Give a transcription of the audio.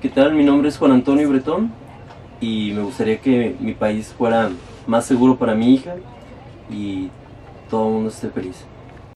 ¿qué tal? Mi nombre es Juan Antonio Bretón y me gustaría que mi país fuera más seguro para mi hija y todo el mundo esté feliz.